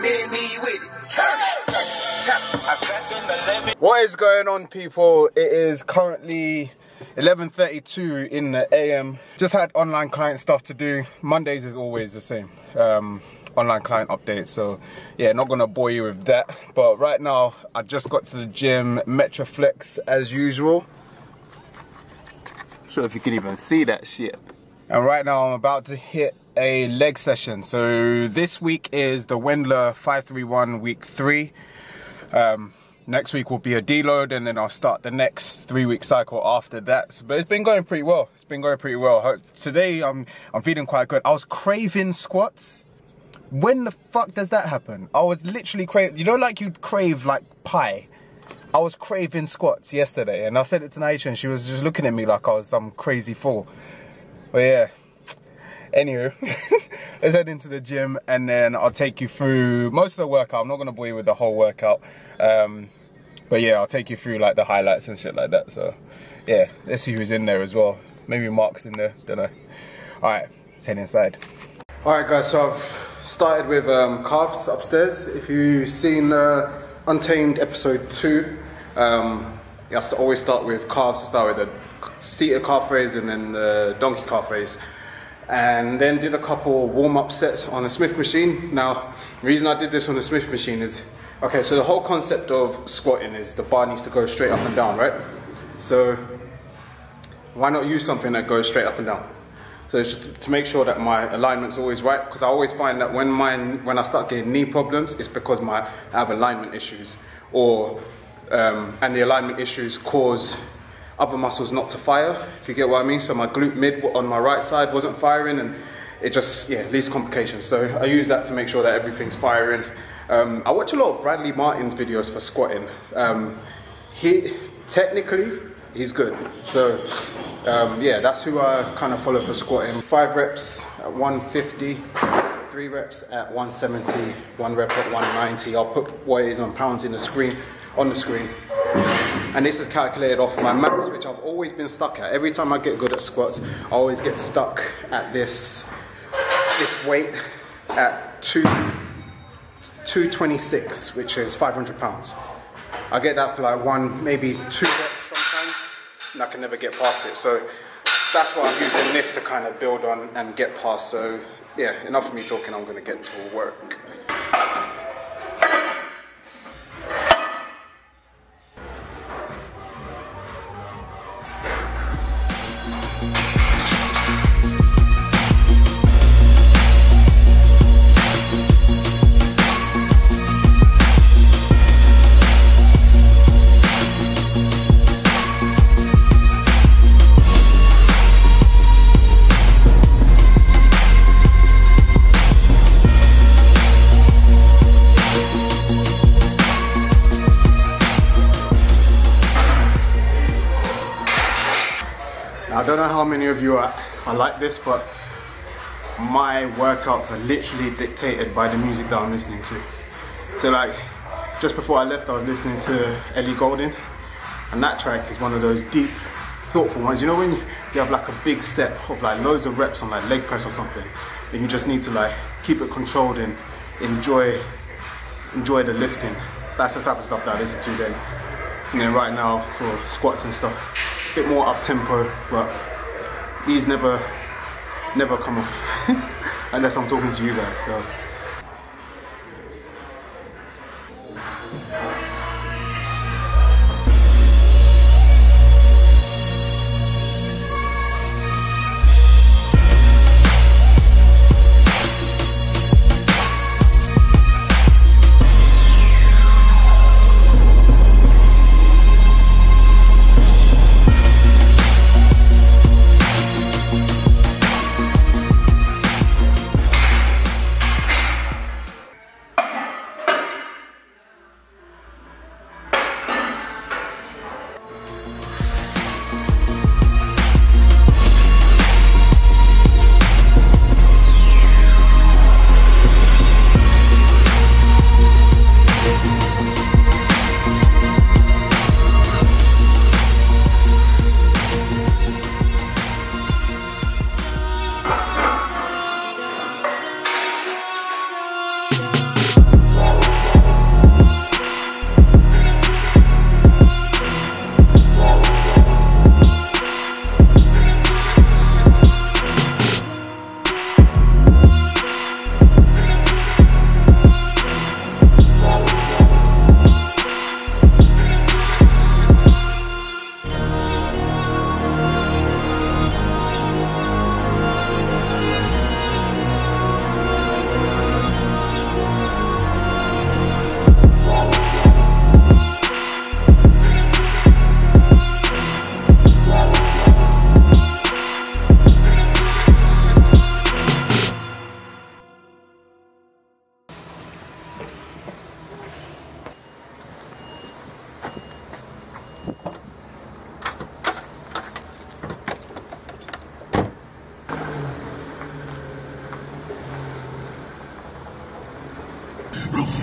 miss me with it. Turn it. What is going on, people? It is currently 11.32 in the AM. Just had online client stuff to do. Mondays is always the same. Um, online client update So yeah, not gonna bore you with that. But right now, I just got to the gym, Metroflex as usual. Sure if you can even see that shit. And right now I'm about to hit a leg session. So this week is the Wendler 531 week three. Um, next week will be a deload and then I'll start the next three week cycle after that. So, but it's been going pretty well. It's been going pretty well. Today I'm, I'm feeling quite good. I was craving squats when the fuck does that happen? I was literally craving, you know like you crave like pie? I was craving squats yesterday and I said it to Naisha and she was just looking at me like I was some crazy fool. But yeah, anyway, let's head into the gym and then I'll take you through most of the workout. I'm not gonna bore you with the whole workout. Um, but yeah, I'll take you through like the highlights and shit like that. So yeah, let's see who's in there as well. Maybe Mark's in there, don't know. All right, let's head inside. All right guys, so I've started with um, calves upstairs. If you've seen uh, Untamed episode two, um, you have to always start with calves to start with the seated calf raise and then the donkey calf raise. And then did a couple warm up sets on the Smith machine. Now, the reason I did this on the Smith machine is, okay, so the whole concept of squatting is the bar needs to go straight up and down, right? So, why not use something that goes straight up and down? So it's just to make sure that my alignment's always right, because I always find that when mine, when I start getting knee problems, it's because my, I have alignment issues, or um, and the alignment issues cause other muscles not to fire, if you get what I mean. So my glute mid on my right side wasn't firing, and it just yeah leads complications. So I use that to make sure that everything's firing. Um, I watch a lot of Bradley Martin's videos for squatting. Um, he technically he's good. So um, yeah, that's who I kind of follow for squatting. Five reps at 150, three reps at 170, one rep at 190. I'll put what it is on pounds in the screen, on the screen. And this is calculated off my max, which I've always been stuck at. Every time I get good at squats, I always get stuck at this, this weight at two, 226, which is 500 pounds. I get that for like one, maybe two reps sometimes and I can never get past it. So that's why I'm using this to kind of build on and get past. So yeah, enough of me talking, I'm gonna get to work. How many of you are, are like this, but my workouts are literally dictated by the music that I'm listening to. So like, just before I left, I was listening to Ellie Goulding, and that track is one of those deep, thoughtful ones. You know when you have like a big set of like loads of reps on like leg press or something, and you just need to like keep it controlled and enjoy, enjoy the lifting. That's the type of stuff that I listen to then. And then right now for squats and stuff, a bit more up tempo, but these never, never come off unless I'm talking to you guys. So.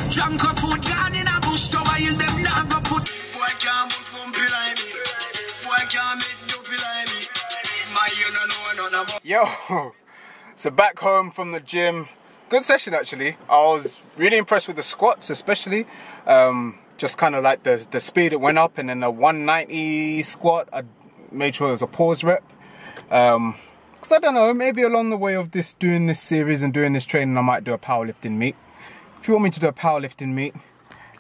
Junk of food gone in a bush to while them not go put. Boy can't bust bumpy like me. Boy can't make dopey like me. My you don't know nothing about. Yo, so back home from the gym. Good session actually. I was really impressed with the squats, especially. Um, just kind of like the the speed it went up, and then the 190 squat. I made sure it was a pause rep. Um, Cause I don't know, maybe along the way of this doing this series and doing this training, I might do a powerlifting meet. If you want me to do a powerlifting meet,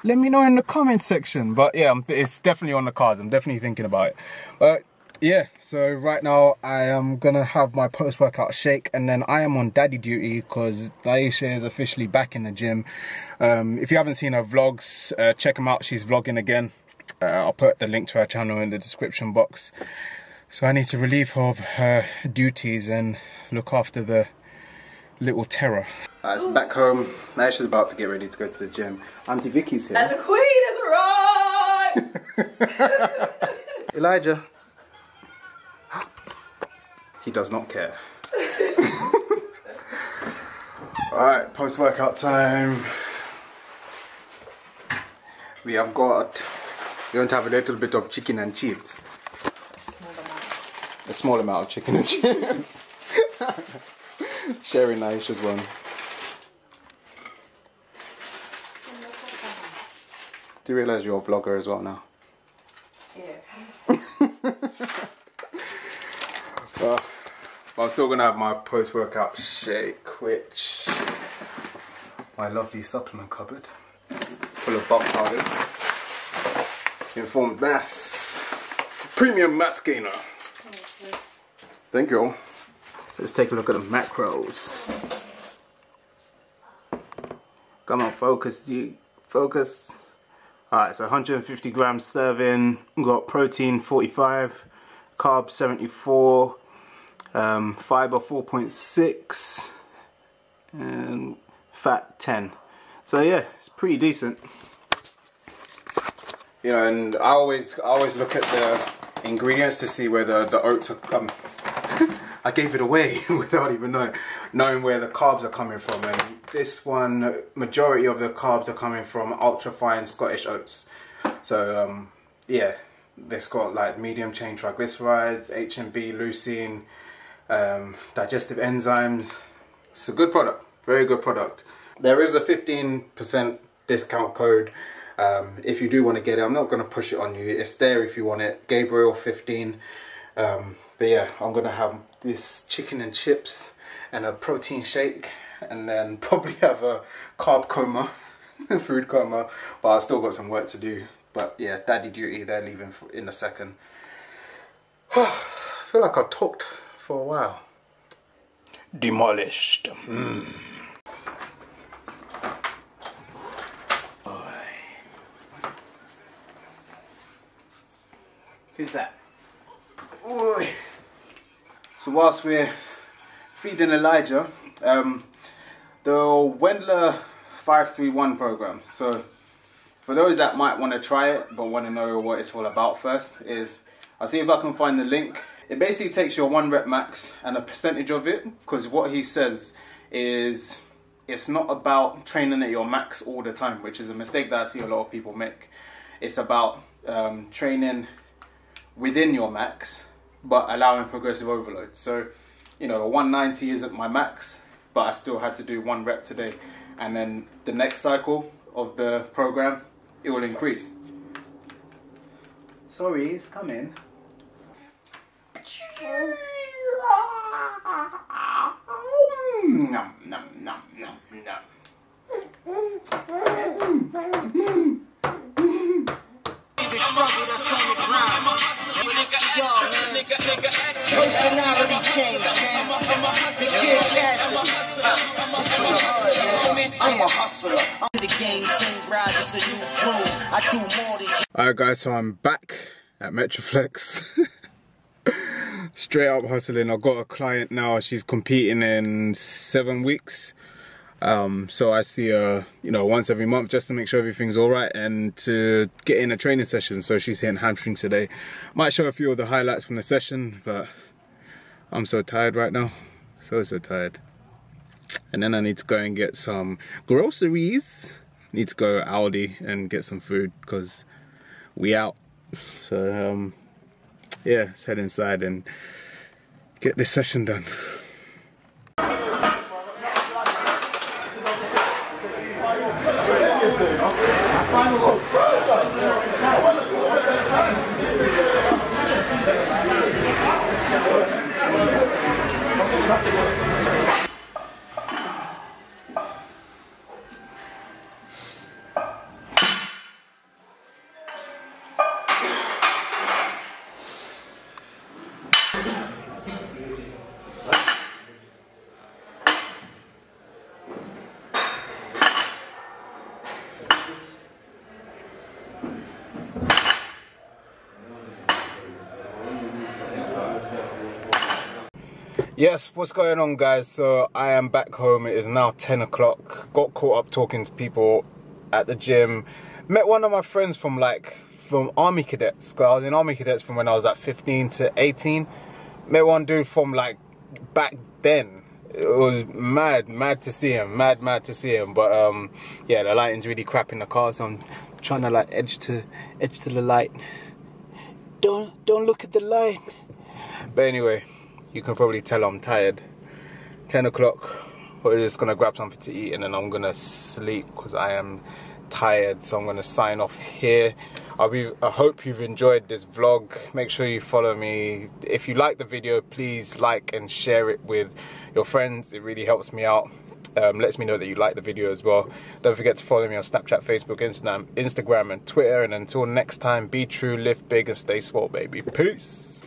let me know in the comment section. But yeah, it's definitely on the cards. I'm definitely thinking about it. But yeah, so right now I am gonna have my post-workout shake and then I am on daddy duty because Daisha is officially back in the gym. Um, if you haven't seen her vlogs, uh, check them out. She's vlogging again. Uh, I'll put the link to her channel in the description box. So I need to relieve her of her duties and look after the little terror. Uh, Alright, so back home. Now she's about to get ready to go to the gym. Auntie Vicky's here. And the queen is arrived! Elijah. He does not care. Alright, post-workout time. We have got, we're going to have a little bit of chicken and chips a small amount of chicken and chips. Sharing Aisha's one. Do you realise you're a vlogger as well now? Yeah. well, I'm still gonna have my post-workout shake, which my lovely supplement cupboard full of bulk powder, informed mass, premium mass gainer. Thank you. Let's take a look at the macros. Come on, focus, you focus. Alright, so 150 grams serving. We've got protein 45, carbs 74, um, fiber 4.6, and fat 10. So yeah, it's pretty decent. You know, and I always I always look at the ingredients to see where the, the oats are um, I gave it away without even knowing, knowing where the carbs are coming from. And this one, majority of the carbs are coming from ultra fine Scottish oats. So um, yeah, it's got like medium chain triglycerides, HMB, leucine, um, digestive enzymes. It's a good product, very good product. There is a 15% discount code um, if you do want to get it. I'm not going to push it on you. It's there if you want it. Gabriel 15. Um, but yeah, I'm gonna have this chicken and chips and a protein shake and then probably have a carb coma, food coma, but I still got some work to do. But yeah, daddy duty, they're leaving in a second. I feel like I've talked for a while. Demolished. Mm. Who's that? Oy. So whilst we're feeding Elijah, um, the Wendler 531 program. So for those that might want to try it but want to know what it's all about first is I'll see if I can find the link. It basically takes your one rep max and a percentage of it because what he says is it's not about training at your max all the time, which is a mistake that I see a lot of people make. It's about um, training within your max but allowing progressive overload. So, you know, 190 isn't my max, but I still had to do one rep today. And then the next cycle of the program, it will increase. Sorry, it's coming. Nom, nom, nom, nom, nom. Personality change, man. The kid I'm a hustler. I'm the game, sing ride, it's a new crew. I do more than Alright guys, so I'm back at Metroflex. Straight up hustling. I've got a client now, she's competing in seven weeks. Um, so I see her, you know, once every month just to make sure everything's all right and to get in a training session. So she's hitting hamstrings today. Might show a few of the highlights from the session, but I'm so tired right now. So, so tired. And then I need to go and get some groceries. need to go Aldi and get some food because we out. So um, yeah, let's head inside and get this session done. Thank you. Yes, what's going on, guys? So I am back home. It is now 10 o'clock. Got caught up talking to people at the gym. Met one of my friends from like from army cadets. Cause I was in army cadets from when I was like 15 to 18. Met one dude from like back then. It was mad, mad to see him. Mad, mad to see him. But um, yeah, the lighting's really crap in the car, so I'm trying to like edge to edge to the light. Don't don't look at the light. But anyway you can probably tell I'm tired. 10 o'clock, we're just gonna grab something to eat and then I'm gonna sleep because I am tired. So I'm gonna sign off here. I'll be, I hope you've enjoyed this vlog. Make sure you follow me. If you like the video, please like and share it with your friends. It really helps me out. Um, lets me know that you like the video as well. Don't forget to follow me on Snapchat, Facebook, Instagram, Instagram, and Twitter. And until next time, be true, live big, and stay small, baby. Peace.